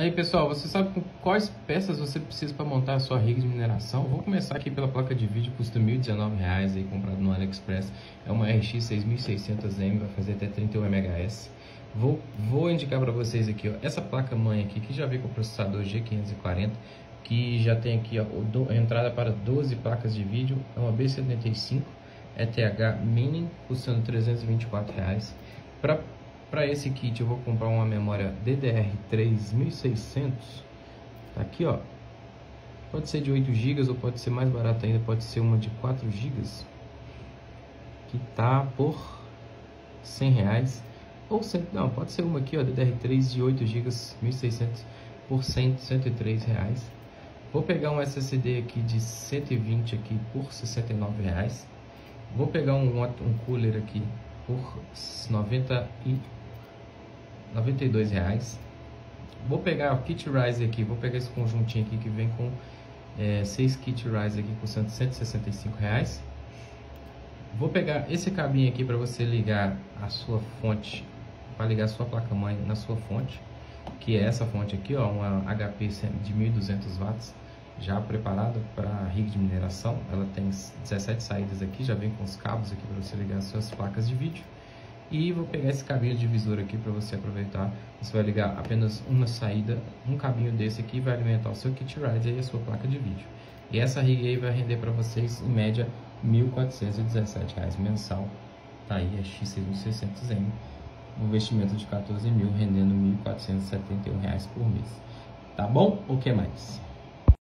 Aí pessoal, você sabe com quais peças você precisa para montar a sua rig de mineração? Vou começar aqui pela placa de vídeo, custa R$ 1.019 aí comprado no AliExpress. É uma RX 6600M, vai fazer até 31 MHz. Vou, vou indicar para vocês aqui, ó, essa placa mãe aqui que já vem com o processador G540, que já tem aqui ó, a entrada para 12 placas de vídeo, é uma B75 ETH Mini, custando 324 reais. Para esse kit eu vou comprar uma memória DDR3 1600, tá aqui ó, pode ser de 8 GB ou pode ser mais barato ainda, pode ser uma de 4 GB, que tá por 100 reais. Ou não, pode ser uma aqui, ó, DDR3 de 8 GB, 1600 por 100, 103 reais. Vou pegar um SSD aqui de 120 aqui por 69 reais. Vou pegar um, um cooler aqui por 90 e 92 reais. Vou pegar o kit Rise aqui, vou pegar esse conjuntinho aqui que vem com é, 6 kit Rise aqui custando 165 reais. Vou pegar esse cabinho aqui para você ligar a sua fonte para ligar sua placa-mãe na sua fonte, que é essa fonte aqui, ó, uma HP de 1200 watts, já preparada para rig de mineração. Ela tem 17 saídas aqui, já vem com os cabos aqui para você ligar suas placas de vídeo. E vou pegar esse cabinho de visor aqui para você aproveitar. Você vai ligar apenas uma saída, um cabinho desse aqui vai alimentar o seu kit ride e a sua placa de vídeo. E essa rig aí vai render para vocês em média R$ 1.417 mensal. Tá aí a X6600M um investimento de 14 mil, rendendo R$ 1.471 por mês. Tá bom? O que mais?